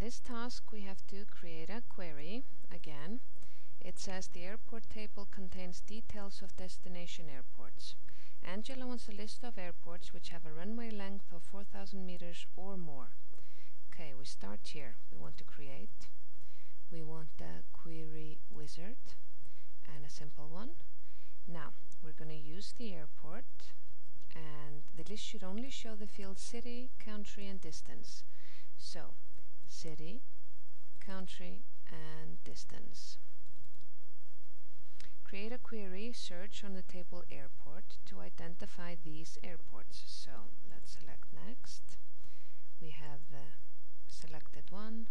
this task we have to create a query again. It says the airport table contains details of destination airports. Angela wants a list of airports which have a runway length of 4,000 meters or more. Okay, we start here. We want to create. We want a query wizard and a simple one. Now, we're going to use the airport and the list should only show the field city, country and distance. So, city, country and distance. Create a query search on the table airport to identify these airports. So let's select next. We have the selected one.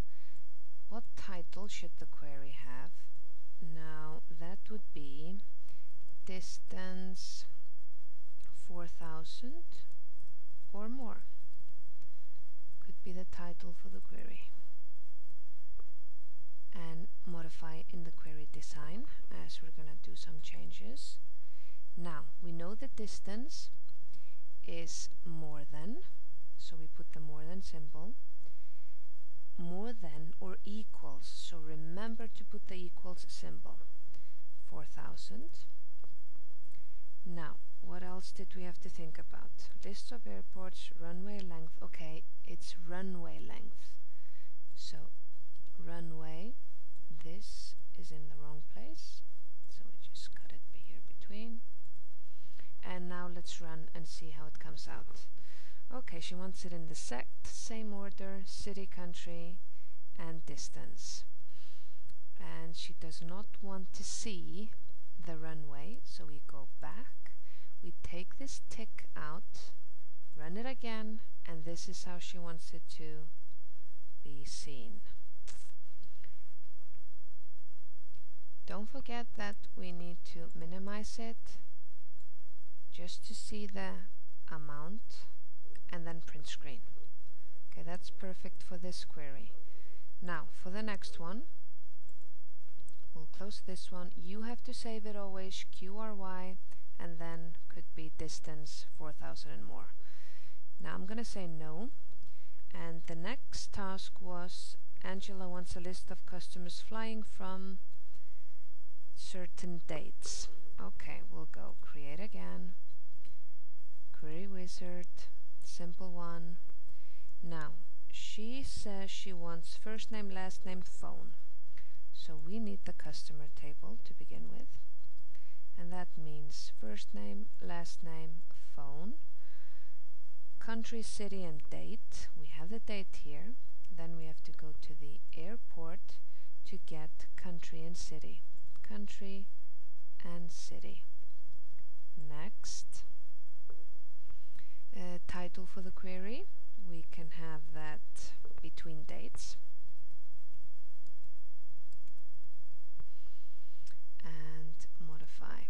What title should the query have? Now that would be distance 4000 or more could be the title for the query modify in the query design as we're going to do some changes. Now we know the distance is more than, so we put the more than symbol. More than or equals, so remember to put the equals symbol. 4000. Now, what else did we have to think about? List of airports, runway length. Okay, it's runway length. So, runway, this is in the wrong place. So we just cut it here between. And now let's run and see how it comes out. Okay, she wants it in the exact same order, city, country, and distance. And she does not want to see the runway, so we go back, we take this tick out, run it again, and this is how she wants it to be seen. Don't forget that we need to minimize it just to see the amount and then print screen. Okay, that's perfect for this query. Now, for the next one, we'll close this one. You have to save it always QRY and then could be distance 4000 and more. Now I'm going to say no. And the next task was Angela wants a list of customers flying from certain dates. Okay, we'll go create again. Query wizard, simple one. Now, she says she wants first name, last name, phone. So we need the customer table to begin with. And that means first name, last name, phone, country, city, and date. We have the date here. Then we have to go to the airport to get country and city. Country and city. Next. Uh, title for the query. We can have that between dates. And modify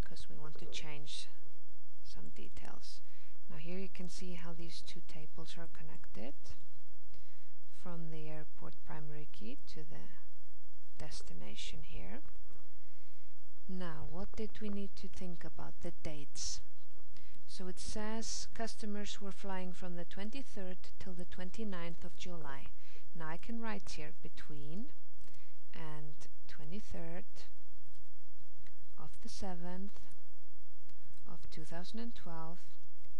because we want to change some details. Now here you can see how these two tables are connected from the airport primary key to the destination here. Now, what did we need to think about? The dates. So it says customers were flying from the 23rd till the 29th of July. Now I can write here between and 23rd of the 7th of 2012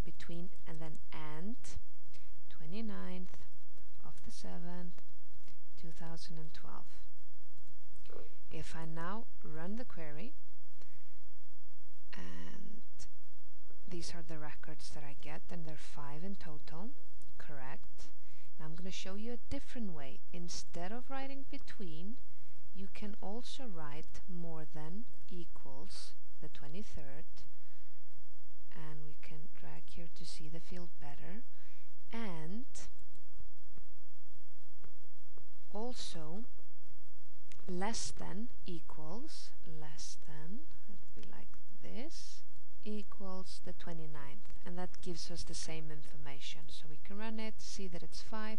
between and then and 29th of the 7th 2012 if I now run the query and these are the records that I get and there are five in total correct? Now I'm going to show you a different way. Instead of writing between you can also write more than equals the 23rd and we can drag here to see the field better. And also less than equals less than it would be like this equals the 29th and that gives us the same information. So we can run it see that it's 5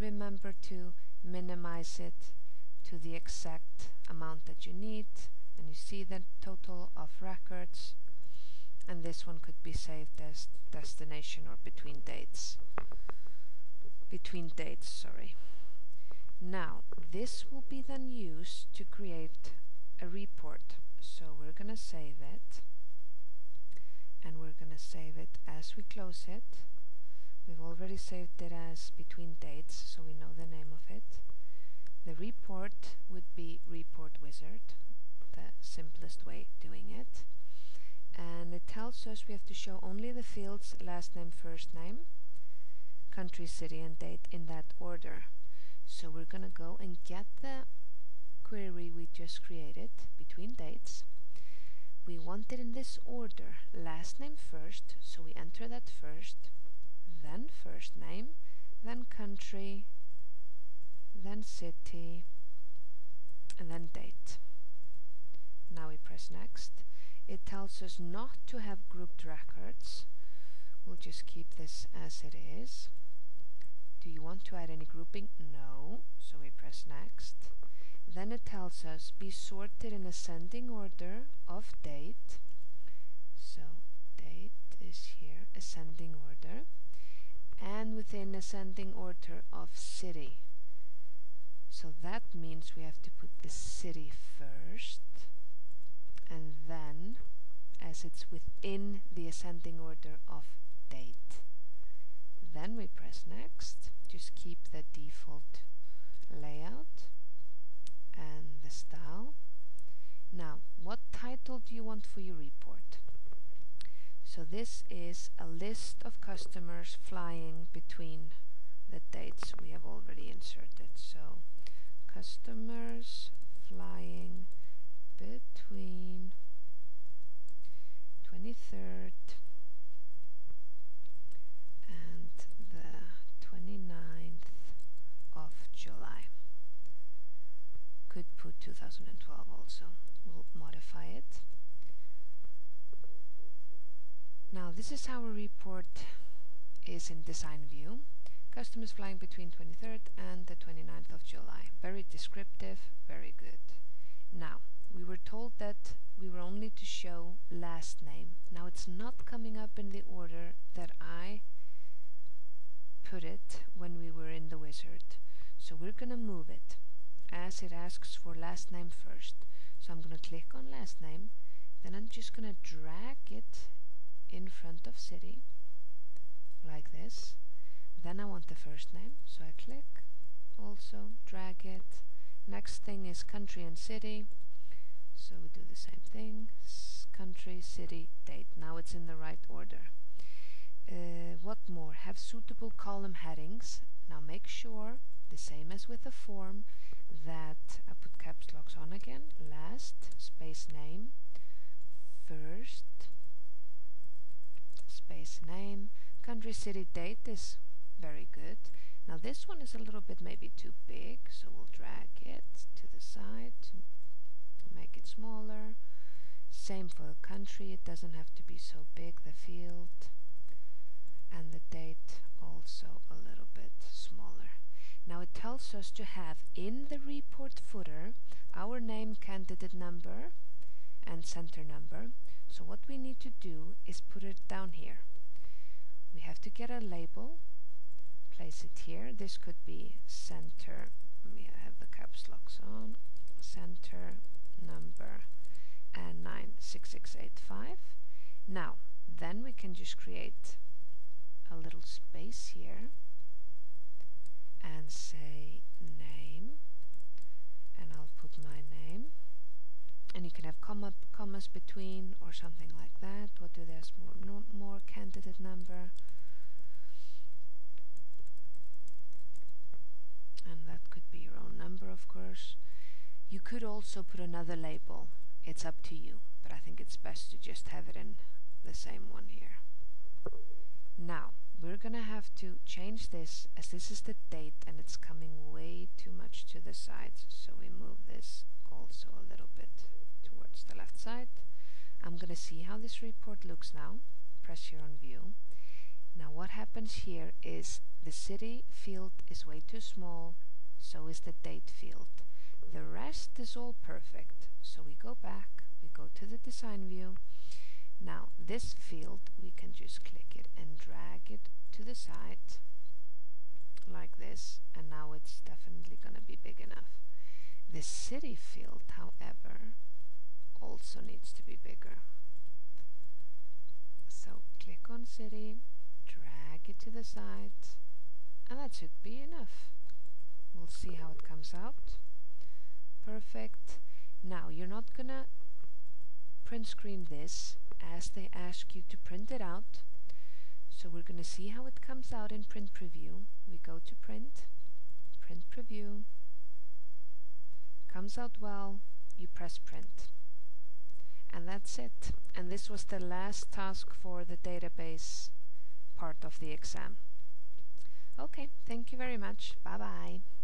remember to minimize it to the exact amount that you need. And you see the total of records. And this one could be saved as destination or between dates. Between dates sorry Now, this will be then used to create a report. So we're going to save it. And we're going to save it as we close it. We've already saved it as between dates, so we know the name of it. The report would be Report Wizard, the simplest way doing it. And it tells us we have to show only the fields last name, first name, country, city, and date in that order. So we're going to go and get the query we just created between dates. We want it in this order, last name first, so we enter that first, then first name, then country, then city, and then date. Now we press next. It tells us not to have grouped records. We'll just keep this as it is. Do you want to add any grouping? No. So we press next. Then it tells us be sorted in ascending order of date. So date is here, ascending order. And within ascending order of city. So that means we have to put the city first. And then, as it's within the ascending order of date. Then we press next. Just keep the default layout and the style. Now, what title do you want for your report? So this is a list of customers flying between the dates we have already inserted. So customers flying between 23rd and the 29th of July. Could put 2012 also. We'll modify it. Now this is how a report is in design view. Customers flying between 23rd and the 29th of July. Very descriptive, very good. Now, we were told that we were only to show last name. Now it's not coming up in the order that I put it when we were in the wizard. So we're going to move it as it asks for last name first. So I'm going to click on last name, then I'm just going to drag it in front of city, like this. Then I want the first name, so I click, also drag it. Next thing is country and city, so we do the same thing, country, city, date. Now it's in the right order. Uh, what more? Have suitable column headings. Now make sure, the same as with the form, that I put caps locks on again. Last, space name, first, space name, country, city, date is very good. Now this one is a little bit maybe too big, so we'll drag it to the side to make it smaller. Same for the country, it doesn't have to be so big, the field and the date also a little bit smaller. Now it tells us to have in the report footer our name, candidate number and center number. So what we need to do is put it down here. We have to get a label, place it here. This could be center, let me have the caps locks on, center number and 96685. Now, then we can just create a little space here and say name and I'll put my name. And you can have comma, commas between or something like that. What do there's more no, more candidate number? And that could be your own number of course. You could also put another label. It's up to you but I think it's best to just have it in the same one here now, we're going to have to change this as this is the date and it's coming way too much to the sides. So we move this also a little bit towards the left side. I'm going to see how this report looks now. Press here on view. Now what happens here is the city field is way too small, so is the date field. The rest is all perfect. So we go back, we go to the design view, now this field we can just click it and drag it to the side like this and now it's definitely going to be big enough. The city field, however, also needs to be bigger. So click on city, drag it to the side, and that should be enough. We'll see how it comes out. Perfect. Now you're not gonna print screen this as they ask you to print it out. So we're gonna see how it comes out in print preview. We go to print, print preview, comes out well, you press print. And that's it. And this was the last task for the database part of the exam. Okay, thank you very much. Bye bye.